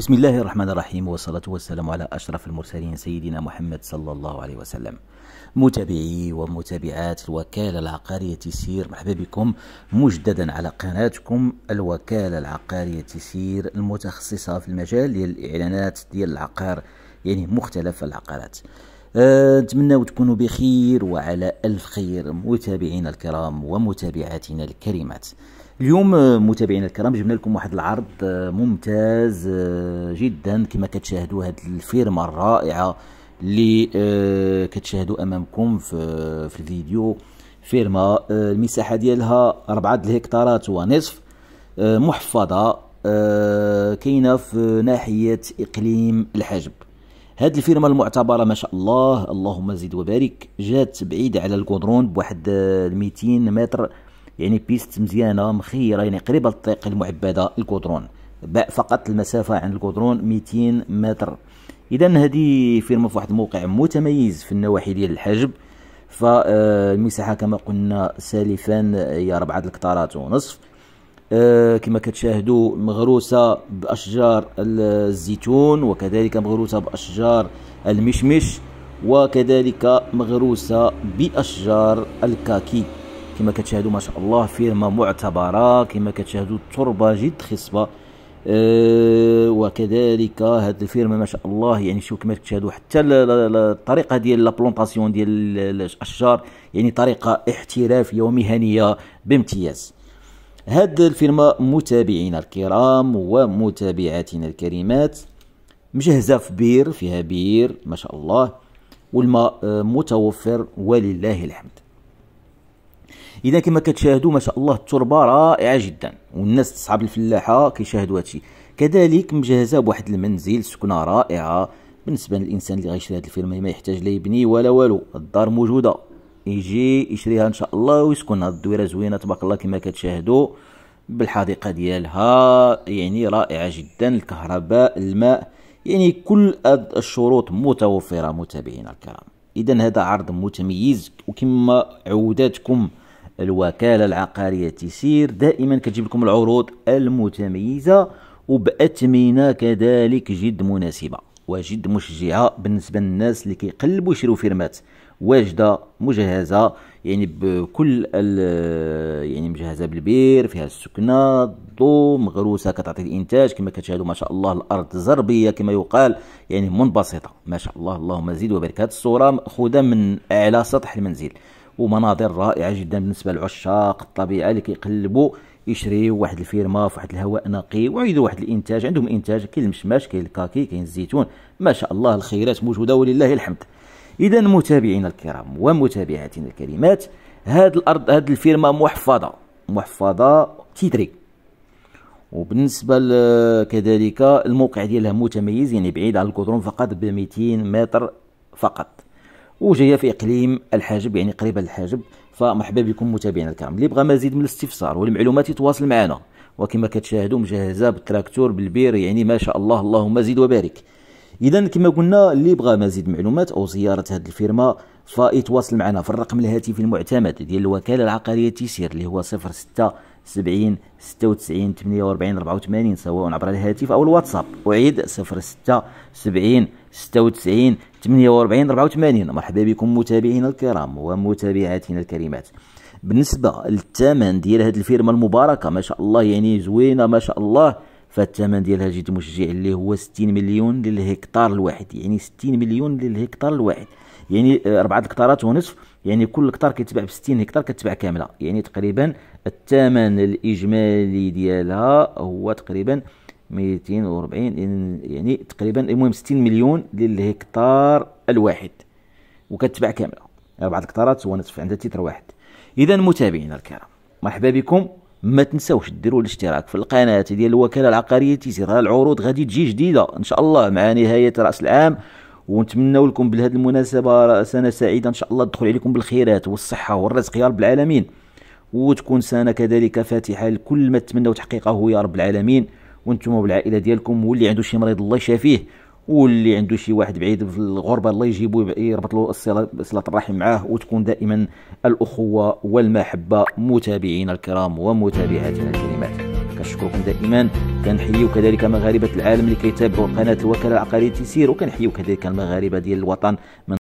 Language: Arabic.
بسم الله الرحمن الرحيم والصلاة والسلام على أشرف المرسلين سيدنا محمد صلى الله عليه وسلم. متابعي ومتابعات الوكالة العقارية تيسير مرحبا بكم. مجددا على قناتكم الوكالة العقارية تيسير المتخصصة في المجال ديال الإعلانات ديال العقار يعني مختلف العقارات. نتمنى تكونوا بخير وعلى ألف خير متابعينا الكرام ومتابعاتنا الكريمات. اليوم آه، متابعينا الكرام جبنا لكم واحد العرض آه، ممتاز آه، جدا كما كتشاهدوا هذه الفيرما الرائعة اللي كتشاهدوا أمامكم في في الفيديو. فيرما المساحة ديالها 4 الهكتارات ونصف محفظة كاينة في ناحية إقليم الحاجب. هاد الفيرما المعتبره ما شاء الله اللهم زد وبارك جات بعيد على الكودرون بواحد 200 متر يعني piste مزيانة مخيره يعني قريبة للطريق المعبدة الكودرون. فقط المسافة عن الكودرون 200 متر. اذا هذه فيرما في واحد الموقع متميز في النواحي ديال الحاجب. فالمساحه كما قلنا سالفا هي 4 الهكتارات ونصف. آه، كما كتشاهدوا مغروسة بأشجار الزيتون وكذلك مغروسة بأشجار المشمش وكذلك مغروسة بأشجار الكاكي. كما كتشاهدوا ما شاء الله فيرما معتبرة. كما كتشاهدوا التربه جد خصبة. أه وكذلك هذه الفيرما ما شاء الله يعني شوف كما كتشاهدوا حتى الطريقة ديال la plantation ديال الأشجار يعني طريقة احترافيه ومهنيه بامتياز. هاد الفيرما متابعينا الكرام ومتابعاتنا الكريمات. مجهزة في بير فيها بير ما شاء الله والماء آه، متوفر ولله الحمد. إذا كما كتشاهدوا ما شاء الله التربة رائعة جدا والناس اصحاب الفلاحة كيشاهدوا هادشي. كذلك مجهزة بواحد المنزل سكنة رائعة. بالنسبة للإنسان اللي غيشري هذه الفيرما ما يحتاج لا يبني ولا والو الدار موجودة. يجي يشريها إن شاء الله ويسكن هاد الدويرة زوينة تبارك الله كما كتشاهدوا. بالحديقة ديالها يعني رائعة جدا الكهرباء الماء يعني كل الشروط متوفرة متابعينا الكرام. اذا هذا عرض متميز وكما عوداتكم الوكالة العقارية تيسير دائما كتجيب لكم العروض المتميزة وبأثمنة كذلك جد مناسبة. وجد مشجعة بالنسبة للناس اللي كيقلبوا يشريو فيرمات. واجدة مجهزة يعني بكل يعني مجهزة بالبير فيها السكنة الضوء مغروسة كتعطي الإنتاج كما كتشاهدوا ما شاء الله الأرض زربية كما يقال يعني منبسطة. ما شاء الله اللهم زيد وبارك. هذه الصورة مأخوذة من أعلى سطح المنزل ومناظر رائعة جدا بالنسبة للعشاق الطبيعة اللي كيقلبوا يشريو واحد الفيرما في واحد الهواء نقي ويعيدوا واحد الإنتاج. عندهم إنتاج كاين المشماش كاين الكاكي كاين الزيتون. ما شاء الله الخيرات موجودة ولله الحمد. إذا متابعينا الكرام ومتابعاتنا الكريمات هاد الأرض هاد الفيرما محفظة محفظة titré. وبالنسبة كذلك الموقع ديالها متميز يعني بعيد عن الكودرون فقط ب 200 متر فقط. وجاية في إقليم الحاجب يعني قريبه للحاجب فمرحبا بكم متابعينا الكرام. اللي بغى مزيد من الاستفسار والمعلومات يتواصل معنا. وكما كتشاهدوا مجهزة بالتراكتور بالبير يعني ما شاء الله اللهم زيد وبارك. إذا كما قلنا اللي بغى مزيد معلومات أو زيارة هذه الفيرما فيتواصل معنا في الرقم الهاتفي المعتمد ديال الوكالة العقارية تيسير اللي هو 06 70 96 48 84 سواء عبر الهاتف أو الواتساب. أعيد 06 70 96 48 84 مرحبا بكم متابعينا الكرام ومتابعاتنا الكريمات. بالنسبة للثمن ديال هذه الفيرما المباركة ما شاء الله يعني زوينة ما شاء الله. فالثمن ديالها جد مشجع اللي هو 60 مليون للهكتار الواحد يعني 60 مليون للهكتار الواحد. يعني أربعة هكتارات ونصف يعني كل هكتار كيتباع ب 60 هكتار كتباع كاملة. يعني تقريبا الثمن الإجمالي ديالها هو تقريبا 240 يعني تقريبا المهم 60 مليون للهكتار الواحد. وكتباع كاملة. أربعة هكتارات ونصف عندها تيتر واحد. اذا متابعينا الكرام مرحبا بكم. ما تنساوش ديروا الاشتراك في القناة ديال الوكالة العقارية تيسير العروض. غادي تجي جديدة إن شاء الله مع نهاية رأس العام. ونتمنوا لكم بهذه المناسبة سنة سعيدة. إن شاء الله تدخل عليكم بالخيرات والصحة والرزق يا رب العالمين. وتكون سنة كذلك فاتحة لكل ما تتمنوا تحقيقه يا رب العالمين. وأنتم والعائله ديالكم واللي عنده شي مريض الله يشافيه. واللي عنده شي واحد بعيد في الغربة الله يجيبو يربط له صلة الرحم معاه وتكون دائما الأخوة والمحبة متابعينا الكرام ومتابعاتنا الكريمات كنشكركم دائما كنحييو كذلك مغاربة العالم اللي كيتابعوا قناة الوكاله العقاريه تيسير وكنحييو كذلك المغاربة ديال الوطن. من